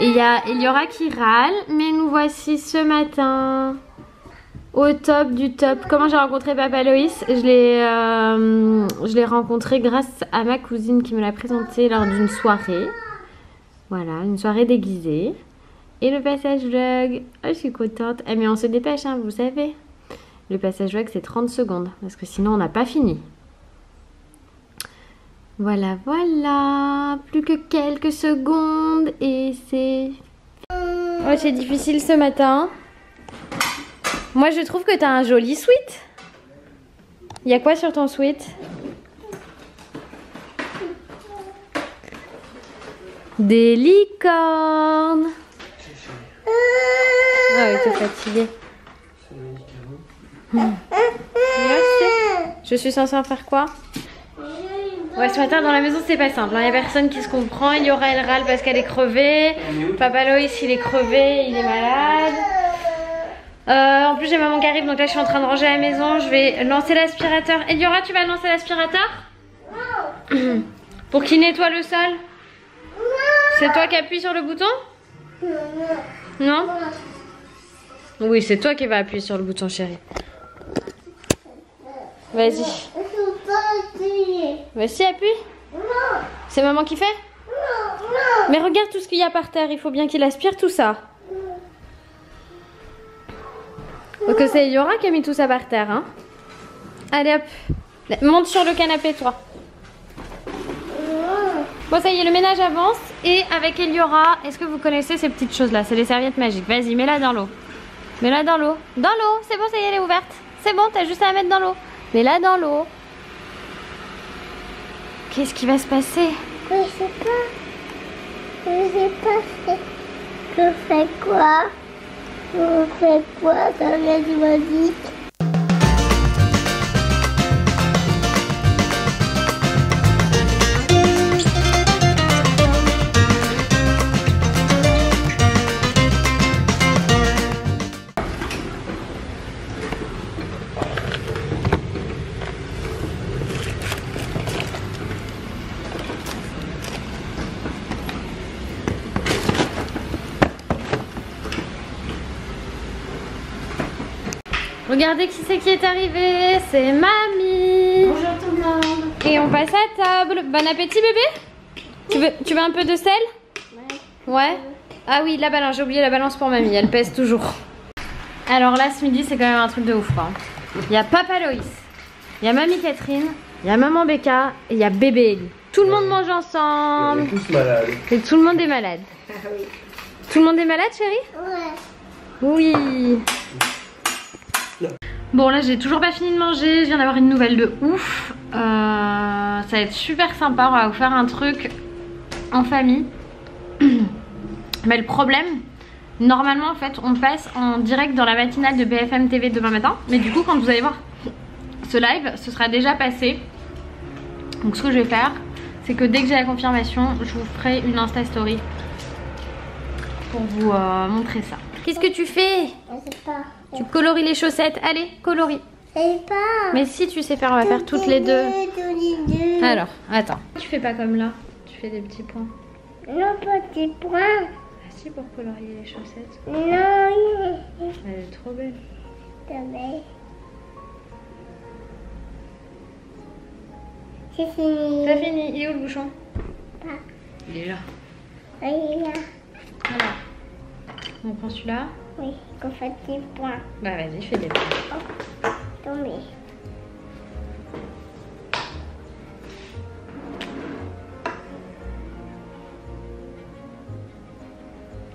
il y a Eliora qui râle, mais nous voici ce matin au top du top. Comment j'ai rencontré Papa Loïs? Je l'ai euh, je l'ai rencontré grâce à ma cousine qui me l'a présenté lors d'une soirée. Voilà, une soirée déguisée. Et le passage vlog. Oh, je suis contente. Eh, mais on se dépêche, hein, vous savez. Le passage vlog, c'est 30 secondes. Parce que sinon, on n'a pas fini. Voilà, voilà. Plus que quelques secondes et c'est... Oh, c'est difficile ce matin. Moi, je trouve que tu as un joli sweat. Il y a quoi sur ton sweat? Des licornes. Ah oui, t'es fatigué. Je suis censée en faire quoi? Ouais, ce matin dans la maison c'est pas simple. Il n'y a personne qui se comprend. Il y aura elle râle parce qu'elle est crevée. Papa Loïs il est crevé, il est malade. Euh, en plus j'ai maman qui arrive donc là je suis en train de ranger la maison. Je vais lancer l'aspirateur. Eliora tu vas lancer l'aspirateur? Pour qu'il nettoie le sol? C'est toi qui appuies sur le bouton? Non? Oui c'est toi qui vas appuyer sur le bouton chérie. Vas-y. Vas-y, appuie. C'est maman qui fait Mais regarde tout ce qu'il y a par terre. Il faut bien qu'il aspire tout ça. Donc c'est Eliora qui a mis tout ça par terre. Hein. Allez hop. Monte sur le canapé toi. Bon ça y est, le ménage avance. Et avec Eliora, est-ce que vous connaissez ces petites choses là C'est les serviettes magiques. Vas-y, mets-la dans l'eau. Mets-la dans l'eau. Dans l'eau. C'est bon, ça y est, elle est ouverte. C'est bon, t'as juste à la mettre dans l'eau. Mets-la dans l'eau. Qu'est-ce qui va se passer Je sais pas. Je sais pas. Je fais quoi Je fais quoi Ça vient du Regardez qui c'est qui est arrivé, c'est mamie. Bonjour tout le monde. Et on passe à table. Bon appétit bébé tu veux, tu veux un peu de sel? Ouais. Ouais Ah oui, la balance, j'ai oublié la balance pour mamie, elle pèse toujours. Alors là, ce midi, c'est quand même un truc de ouf. Quoi. Il y a Papa Loïs, il y a Mamie Catherine, il y a Maman Becca et il y a Bébé Ellie. Tout le monde mange ensemble. On est tous malades. Et tout le monde est malade. Tout le monde est malade, chérie? Ouais. Oui. Bon là j'ai toujours pas fini de manger, je viens d'avoir une nouvelle de ouf. Euh, ça va être super sympa, on va vous faire un truc en famille. Mais le problème, normalement en fait on passe en direct dans la matinale de BFM TV demain matin. Mais du coup quand vous allez voir ce live, ce sera déjà passé. Donc ce que je vais faire, c'est que dès que j'ai la confirmation, je vous ferai une Insta Story pour vous euh, montrer ça. Qu'est-ce que tu fais? Je sais pas. Tu coloris les chaussettes. Allez, colorie. Je sais pas. Mais si tu sais faire, on va faire toutes les deux. Toutes les deux. Alors, attends. Tu fais pas comme là? Tu fais des petits points. Non, petit point. Ah si, pour colorier les chaussettes. Non, Elle est trop belle. C'est fini. T'as fini. Il est où le bouchon? Pas. Il est là. Oui, là. Alors, on prend celui-là? Oui, qu'on fait des points. Bah vas-y, fais des points. Tombé.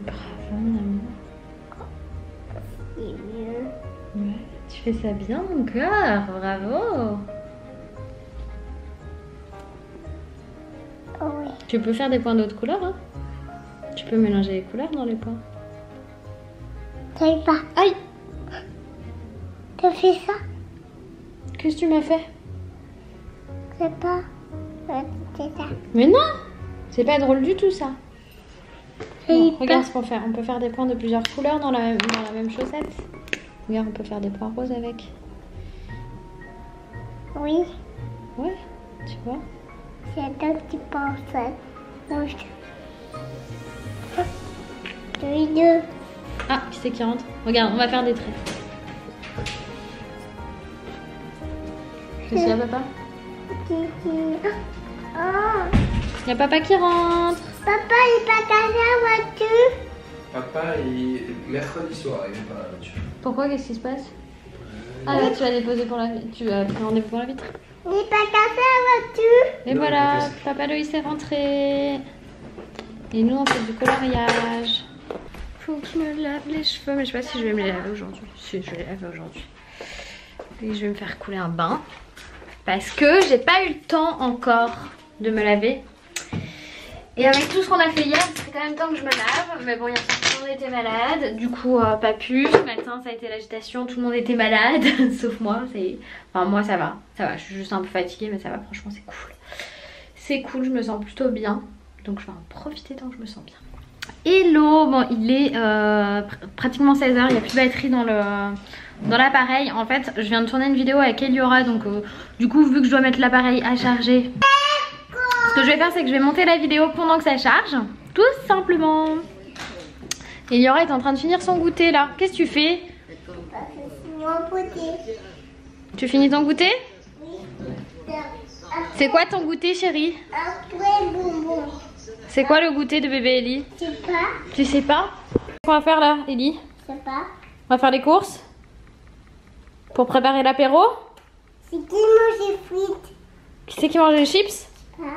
Bravo, mon ami. C'est mieux. Ouais, tu fais ça bien, mon cœur. Bravo. Oh oui. Tu peux faire des points d'autres couleurs, hein Tu peux mélanger les couleurs dans les points. Sais pas. Aïe Tu fais ça? Qu'est-ce que tu m'as fait? Sais pas. C'est ça. Mais non C'est pas drôle du tout, ça. Bon, regarde ce qu'on fait. On peut faire des points de plusieurs couleurs dans la, dans la même chaussette. Regarde, on peut faire des points roses avec. Oui. Ouais, tu vois. C'est toi qui penses. Non, je... Deux, deux. Ah, qui c'est qui rentre Regarde, on va faire des traits. Qu'est-ce qu'il y a, papa Oh, Il y a papa qui rentre. papa, il est pas casé la voiture. Papa, il... mercredi soir, il est pas là là-dessus. Pourquoi Qu'est-ce qui se passe Ah, là, tu as déposé pour la vitre. Tu as pris rendez-vous pour la vitre. Il est pas casé la voiture. Et Non, voilà, papa Loïs est rentré. Et nous, on fait du coloriage. Faut que je me lave les cheveux, mais je sais pas si je vais me les laver aujourd'hui. Si, je vais les laver aujourd'hui. Et je vais me faire couler un bain. Parce que j'ai pas eu le temps encore de me laver. Et avec tout ce qu'on a fait hier, c'est quand même temps que je me lave. Mais bon, hier soir, tout le monde était malade. Du coup, euh, pas pu. Ce matin, ça a été l'agitation. Tout le monde était malade. Sauf moi. Enfin, moi, ça va. Ça va. Je suis juste un peu fatiguée, mais ça va. Franchement, c'est cool. C'est cool. Je me sens plutôt bien. Donc, je vais en profiter tant que je me sens bien. Hello Bon, il est euh, pr- pratiquement 16h. Il n'y a plus de batterie dans le... Dans l'appareil, en fait, je viens de tourner une vidéo avec Eliora, donc euh, du coup, vu que je dois mettre l'appareil à charger, ce que je vais faire, c'est que je vais monter la vidéo pendant que ça charge, tout simplement. Eliora est en train de finir son goûter là. Qu'est-ce que tu fais? Tu finis ton goûter? C'est quoi ton goûter, chérie? Après, bonbon. C'est quoi le goûter de bébé Ellie Je sais pas. Tu sais pas Qu'on va faire là, Ellie Je sais pas. On va faire les courses Pour préparer l'apéro C'est qui mange les frites Qui c'est qui mange les chips Ah,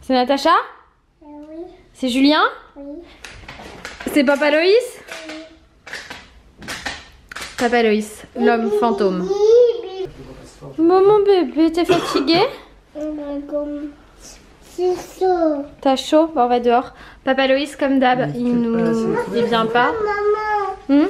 C'est Natacha euh, oui, C'est Julien oui. C'est Papa Loïs Papa Loïs, l'homme fantôme. Oui, Maman bébé, t'es fatigué chaud. T'as chaud Bah on va dehors. Papa Loïs, comme d'hab, il nous... Il vient pas. Maman, Hmm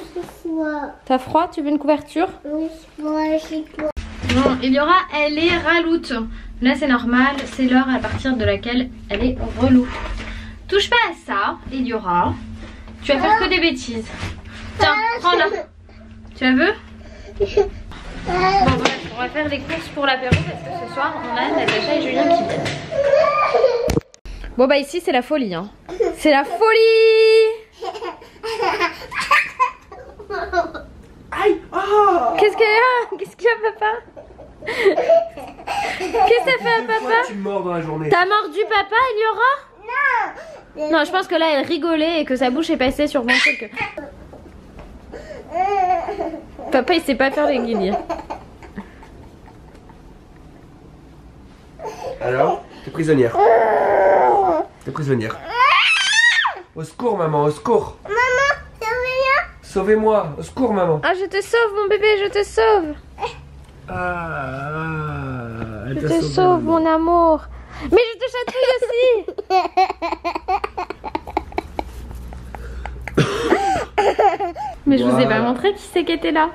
froid. T'as froid Tu veux une couverture Oui, froid. Non, il y aura, elle est raloute. Là c'est normal, c'est l'heure à partir de laquelle elle est relou. Touche pas à ça, il y aura. Tu vas faire que des bêtises. Tiens, prends-la. Tu la veux Bon bref, on va faire les courses pour l'apéro parce que ce soir on a Natacha et Julien qui viennent. Bon bah ici c'est la folie hein. C'est la folie Aïe Ah Qu'est-ce qu'il y a? Qu'est-ce qu'il y a papa? Qu'est-ce que ça fait à papa? tu mords dans la journée. T'as mordu papa, il y aura Non, je pense que là elle rigolait et que sa bouche est passée sur mon truc. Papa il sait pas faire les guillis. Alors T'es prisonnière. T'es prisonnière. Au secours, maman, au secours. Maman, bien Sauvez-moi, au secours, maman. Ah je te sauve mon bébé, je te sauve Ah, elle Je te sauvé, sauve maman. mon amour Mais je te chatouille aussi Mais je vous ai pas montré qui c'est qui était là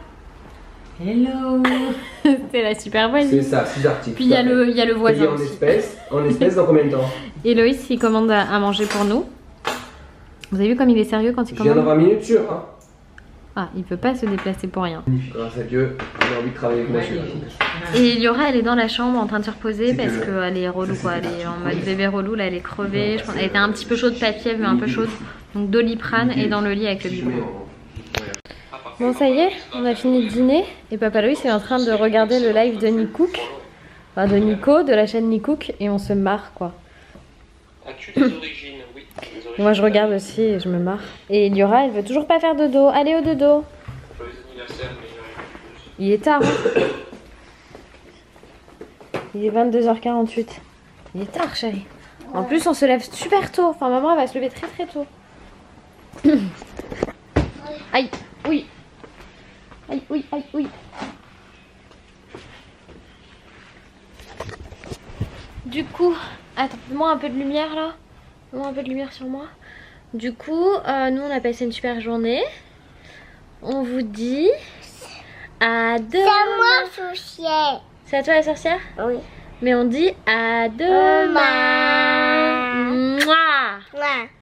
Hello C'était la super bonne C'est ça, six articles. Puis il y, a le- il y a le Payé voisin en espèces. En espèces dans combien de temps Héloïse, il commande à, à manger pour nous. Vous avez vu comme il est sérieux quand il Je viens dans commande 20 minutes, sûr. Hein. Ah, il peut pas se déplacer pour rien. Grâce à Dieu, j'ai envie de travailler avec celui-là. Et Liora, elle est dans la chambre en train de se reposer C'est parce que- qu'elle est relou quoi. Elle est en mode bébé relou, là elle est crevée. Je pense- Elle était un petit peu chaude papier, mais un peu chaude. Donc doliprane et dans le lit avec le biberon. Bon, ça y est, on a fini de dîner. Et Papa Loïs est en train de regarder le live de Nicook. Enfin, de Nico, de la chaîne Nicook. Et on se marre quoi. As-tu des origines Oui. origines Moi je regarde aussi et je me marre. Et Liora, elle veut toujours pas faire de dos. Allez au dodo. Il est tard. hein. Il est 22h48. Il est tard, chérie. En plus, on se lève super tôt. Enfin, maman, elle va se lever très très tôt. aïe, oui. Aïe, oui, aïe, oui. Du coup, attends, fais-moi un peu de lumière là. Fais-moi un peu de lumière sur moi. Du coup, euh, nous on a passé une super journée. On vous dit à demain. C'est moi, chouchier. C'est à toi la sorcière? Oui. Mais on dit à demain. Mouah. Ouais.